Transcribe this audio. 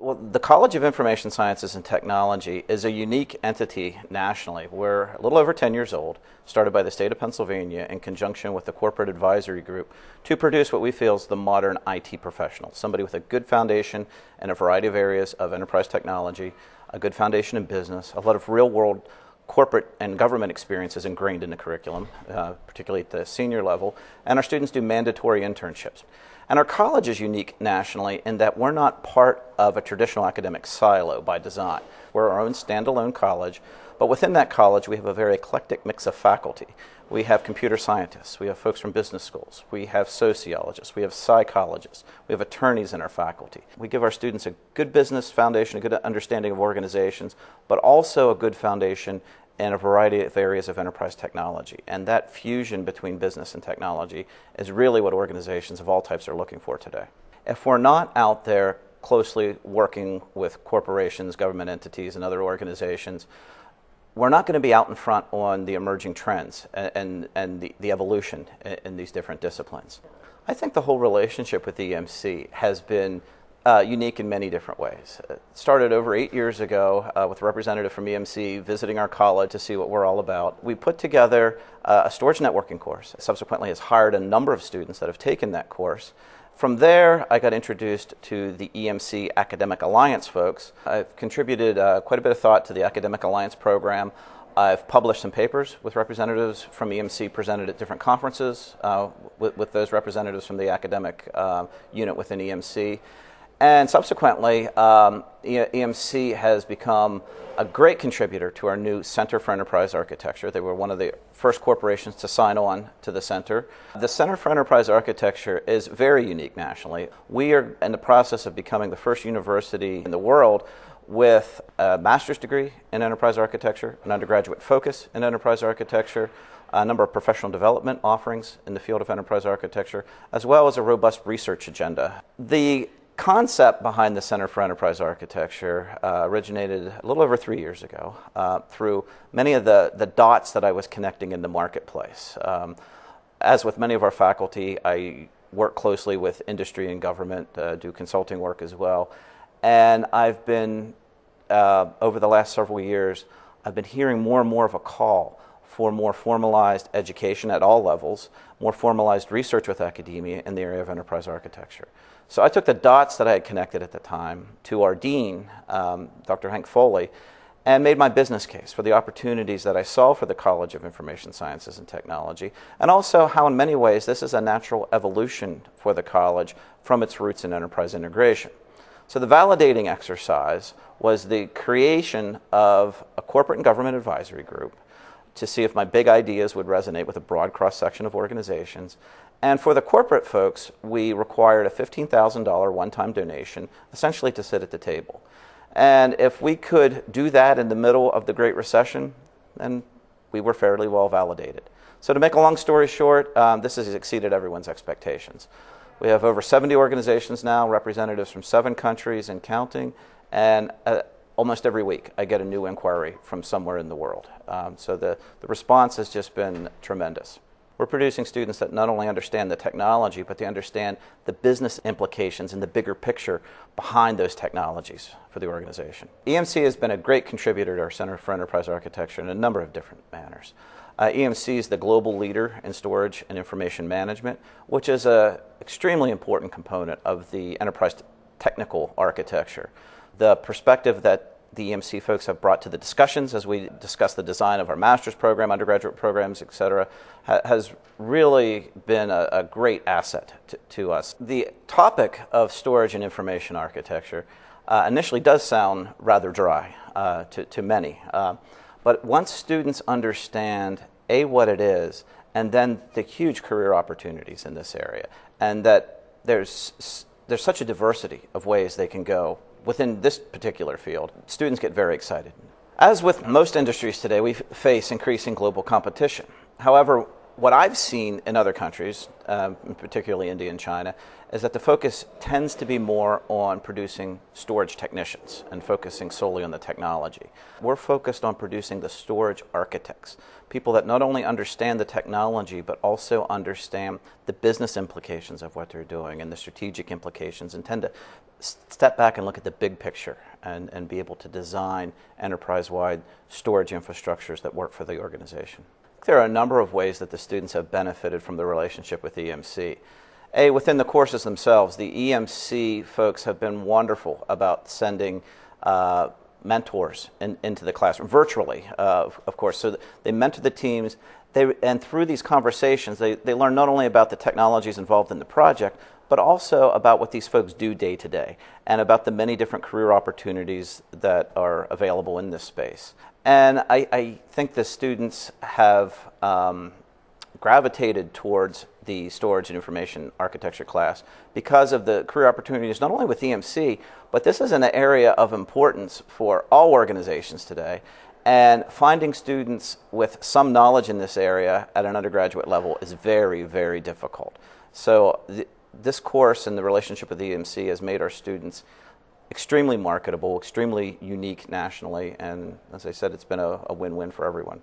Well, the College of Information Sciences and Technology is a unique entity nationally. We're a little over 10 years old, started by the state of Pennsylvania in conjunction with the corporate advisory group to produce what we feel is the modern IT professional, somebody with a good foundation in a variety of areas of enterprise technology, a good foundation in business, a lot of real world corporate and government experience is ingrained in the curriculum, uh, particularly at the senior level, and our students do mandatory internships. And our college is unique nationally in that we're not part of a traditional academic silo by design. We're our own standalone college, but within that college, we have a very eclectic mix of faculty. We have computer scientists, we have folks from business schools, we have sociologists, we have psychologists, we have attorneys in our faculty. We give our students a good business foundation, a good understanding of organizations, but also a good foundation in a variety of areas of enterprise technology. And that fusion between business and technology is really what organizations of all types are looking for today. If we're not out there closely working with corporations, government entities, and other organizations, we're not going to be out in front on the emerging trends and, and, and the, the evolution in, in these different disciplines. I think the whole relationship with EMC has been uh, unique in many different ways. It started over eight years ago uh, with a representative from EMC visiting our college to see what we're all about. We put together uh, a storage networking course. Subsequently, has hired a number of students that have taken that course. From there, I got introduced to the EMC Academic Alliance folks. I've contributed uh, quite a bit of thought to the Academic Alliance program. I've published some papers with representatives from EMC presented at different conferences uh, with, with, those representatives from the academic uh, unit within EMC. And subsequently, um, EMC has become a great contributor to our new Center for Enterprise Architecture. They were one of the first corporations to sign on to the center. The Center for Enterprise Architecture is very unique nationally. We are in the process of becoming the first university in the world with a master's degree in enterprise architecture, an undergraduate focus in enterprise architecture, a number of professional development offerings in the field of enterprise architecture, as well as a robust research agenda. The concept behind the Center for Enterprise Architecture uh, originated a little over three years ago uh, through many of the, the dots that I was connecting in the marketplace. Um, as with many of our faculty, I work closely with industry and government, uh, do consulting work as well. And I've been, uh, over the last several years, I've been hearing more and more of a call for more formalized education at all levels, more formalized research with academia in the area of enterprise architecture. So I took the dots that I had connected at the time to our dean, um, Dr. Hank Foley, and made my business case for the opportunities that I saw for the College of Information Sciences and Technology, and also how, in many ways, this is a natural evolution for the college from its roots in enterprise integration. So the validating exercise was the creation of a corporate and government advisory group to see if my big ideas would resonate with a broad cross section of organizations. And for the corporate folks, we required a $15,000 one time donation, essentially to sit at the table. And if we could do that in the middle of the Great Recession, then we were fairly well validated. So, to make a long story short, um, this has exceeded everyone's expectations. We have over 70 organizations now, representatives from seven countries and counting, and uh, almost every week I get a new inquiry from somewhere in the world. Um, so the, the response has just been tremendous. We're producing students that not only understand the technology, but they understand the business implications and the bigger picture behind those technologies for the organization. EMC has been a great contributor to our Center for Enterprise Architecture in a number of different manners. Uh, EMC is the global leader in storage and information management, which is an extremely important component of the enterprise technical architecture the perspective that the EMC folks have brought to the discussions as we discuss the design of our master's program, undergraduate programs, et cetera, ha- has really been a, a great asset to, to, us. The topic of storage and information architecture uh, initially does sound rather dry uh, to, to, many, uh, but once students understand A, what it is, and then the huge career opportunities in this area, and that there's, there's such a diversity of ways they can go within this particular field, students get very excited. As with most industries today, we face increasing global competition. However, what I've seen in other countries, um, particularly India and China, is that the focus tends to be more on producing storage technicians and focusing solely on the technology. We're focused on producing the storage architects, people that not only understand the technology but also understand the business implications of what they're doing and the strategic implications and tend to step back and look at the big picture and, and be able to design enterprise wide storage infrastructures that work for the organization. There are a number of ways that the students have benefited from the relationship with EMC. A, within the courses themselves, the EMC folks have been wonderful about sending uh, mentors in, into the classroom, virtually, uh, of course. So they mentor the teams, they, and through these conversations, they, they learn not only about the technologies involved in the project, but also about what these folks do day to day and about the many different career opportunities that are available in this space. And I, I think the students have um, gravitated towards the storage and information architecture class because of the career opportunities, not only with EMC, but this is an area of importance for all organizations today. And finding students with some knowledge in this area at an undergraduate level is very, very difficult. So, this course and the relationship with the EMC has made our students extremely marketable, extremely unique nationally, and as I said, it's been a, a win win for everyone.